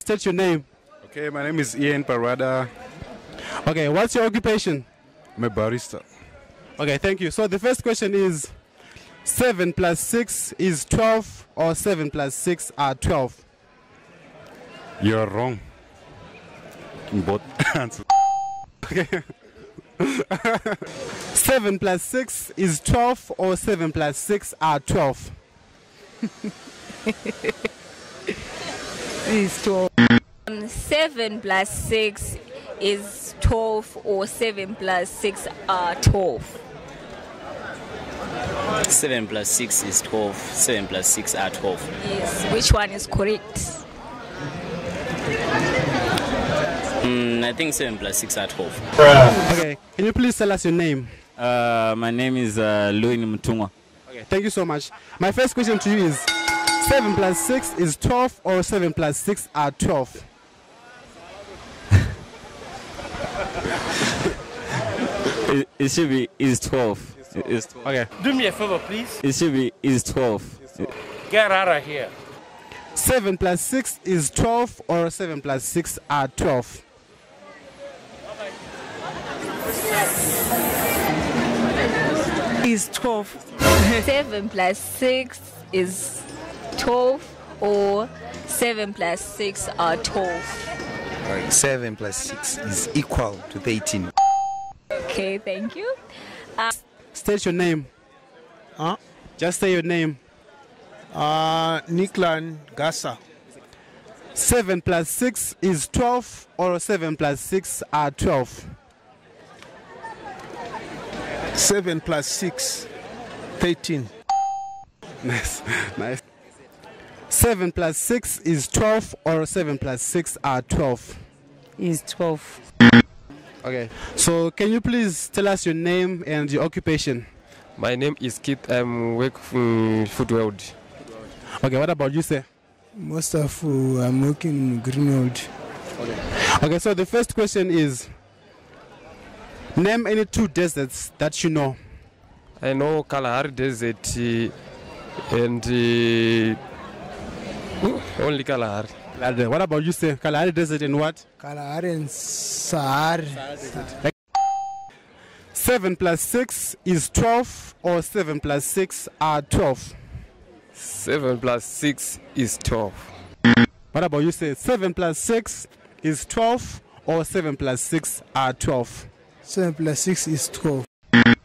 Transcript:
State your name. Okay, my name is Ian Parada. Okay, what's your occupation? I'm a barista. Okay, thank you. So the first question is 7 plus 6 is 12 or 7 plus 6 are 12? You're wrong. In both answers. 7 plus 6 is 12 or 7 plus 6 are 12? Is 12. Um, 7 plus 6 is 12 or 7 plus 6 are 12. 7 plus 6 is 12. 7 plus 6 are 12. Yes, which one is correct? Mm, I think 7 plus 6 are 12. Okay, can you please tell us your name? Uh, my name is uh, Louis Mutungwa. Okay, thank you so much. My first question to you is 7 plus 6 is 12 or 7 plus 6 are 12? It, it should be is 12. It- It's 12. Okay. Do me a favor, please. It should be is 12. Get out of here. 7 plus 6 is 12 or 7 plus 6 are 12? Is 12. 7 plus 6 is 12 or 7 plus 6 are 12. 7 plus 6 is equal to 13. Okay, thank you. State your name. Huh? Just say your name. Uh, Niklan Gasa. 7 plus 6 is 12 or 7 plus 6 are 12? 7 plus 6, 13. Nice, nice. 7 plus 6 is 12 or 7 plus 6 are 12? Is 12. Okay. So can you please tell us your name and your occupation? My name is Keith. I'm work from Food World. Okay, what about you, sir? Mustafa, uh, I'm working in Greenwood. Okay, so the first question is Name any two deserts that you know. I know Kalahari Desert uh, and uh, only Kalahari. Kalahari. What about you, sir? Kalahari Desert and what? Kalahari and Sahar. 7 plus 6 is 12 or 7 plus 6 are 12? 7 plus 6 is 12. What about you, Say 7 plus 6 is 12 or 7 plus 6 are 12? 7 plus 6 is 12.